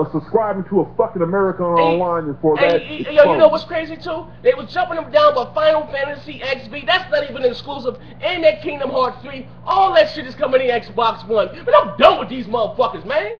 uh, subscribing to a fucking American Online for hey, that. Hey, yo, you know what's crazy too? They was jumping them down by Final Fantasy XV. That's not even exclusive. And that Kingdom Hearts 3. All that shit is coming in Xbox One. But I'm done with these motherfuckers, man.